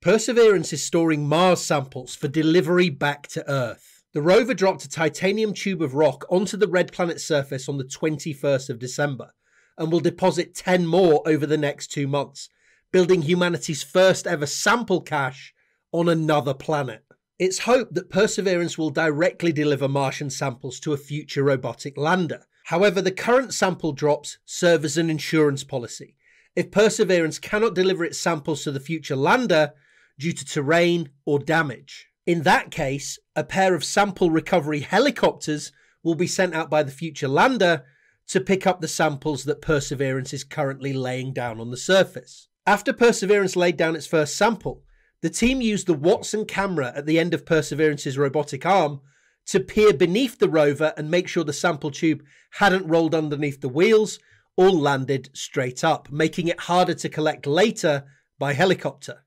Perseverance is storing Mars samples for delivery back to Earth. The rover dropped a titanium tube of rock onto the red planet's surface on the 21st of December and will deposit 10 more over the next two months, building humanity's first ever sample cache on another planet. It's hoped that Perseverance will directly deliver Martian samples to a future robotic lander. However, the current sample drops serve as an insurance policy. If Perseverance cannot deliver its samples to the future lander, due to terrain or damage. In that case, a pair of sample recovery helicopters will be sent out by the future lander to pick up the samples that Perseverance is currently laying down on the surface. After Perseverance laid down its first sample, the team used the Watson camera at the end of Perseverance's robotic arm to peer beneath the rover and make sure the sample tube hadn't rolled underneath the wheels or landed straight up, making it harder to collect later by helicopter.